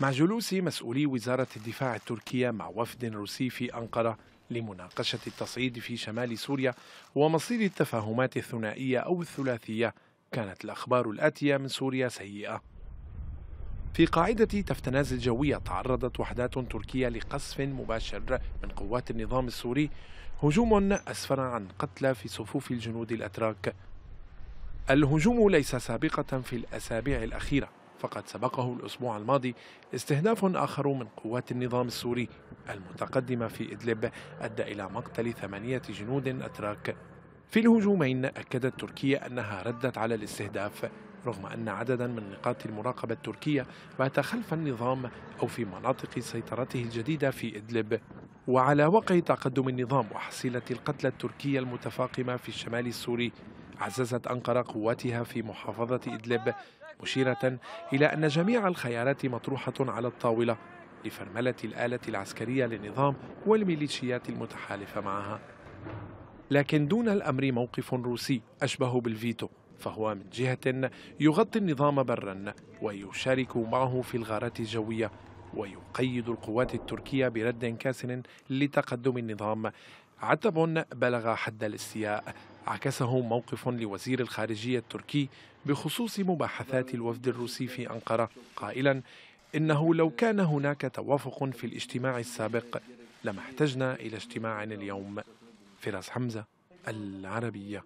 مع جلوس مسؤولي وزارة الدفاع التركية مع وفد روسي في أنقرة لمناقشة التصعيد في شمال سوريا ومصير التفاهمات الثنائية أو الثلاثية كانت الأخبار الآتية من سوريا سيئة. في قاعدة تفتناز الجوية تعرضت وحدات تركية لقصف مباشر من قوات النظام السوري. هجوم أسفر عن قتلى في صفوف الجنود الأتراك. الهجوم ليس سابقة في الأسابيع الأخيرة. فقد سبقه الأسبوع الماضي استهداف آخر من قوات النظام السوري المتقدمة في إدلب أدى إلى مقتل ثمانية جنود أتراك. في الهجومين أكدت تركيا أنها ردت على الاستهداف رغم أن عددا من نقاط المراقبة التركية بات خلف النظام أو في مناطق سيطرته الجديدة في إدلب. وعلى وقع تقدم النظام وحصيلة القتلى التركية المتفاقمة في الشمال السوري عززت أنقرة قواتها في محافظة إدلب. مشيرة إلى أن جميع الخيارات مطروحة على الطاولة لفرملة الآلة العسكرية للنظام والميليشيات المتحالفة معها. لكن دون الأمر موقف روسي أشبه بالفيتو فهو من جهة يغطي النظام برا ويشارك معه في الغارات الجوية ويقيد القوات التركية برد كاسن لتقدم النظام عتب بلغ حد الاستياء. عكسه موقف لوزير الخارجية التركي بخصوص مباحثات الوفد الروسي في أنقرة قائلا إنه لو كان هناك توافق في الاجتماع السابق لما احتجنا إلى اجتماع اليوم. فراس حمزة العربية.